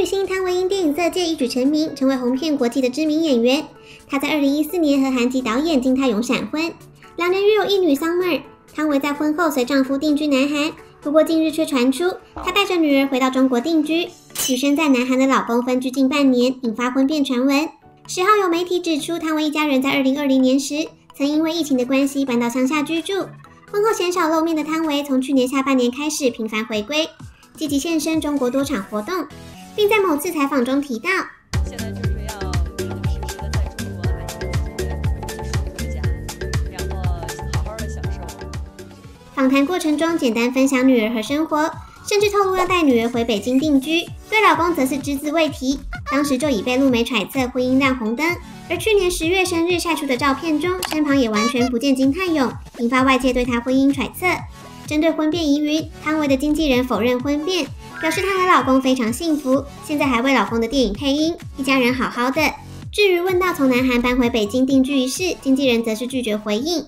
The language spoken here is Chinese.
女星汤唯因电影色戒一举成名，成为红遍国际的知名演员。她在2014年和韩籍导演金泰勇闪婚，两人育有一女 Summer。汤唯在婚后随丈夫定居南韩，不过近日却传出她带着女儿回到中国定居，与身在南韩的老公分居近半年，引发婚变传闻。十号有媒体指出，汤唯一家人在2020年时曾因为疫情的关系搬到乡下居住，婚后鲜少露面的汤唯，从去年下半年开始频繁回归，积极现身中国多场活动。并在某次采访中提到，现在就是要实实的在中国还是然后好好的享受。访谈过程中简单分享女儿和生活，甚至透露要带女儿回北京定居，对老公则是只字未提。当时就已被陆媒揣测婚姻亮红灯，而去年十月生日晒出的照片中，身旁也完全不见金泰勇，引发外界对他婚姻揣测。针对婚变疑云，汤唯的经纪人否认婚变。表示她和老公非常幸福，现在还为老公的电影配音，一家人好好的。至于问到从南韩搬回北京定居一事，经纪人则是拒绝回应。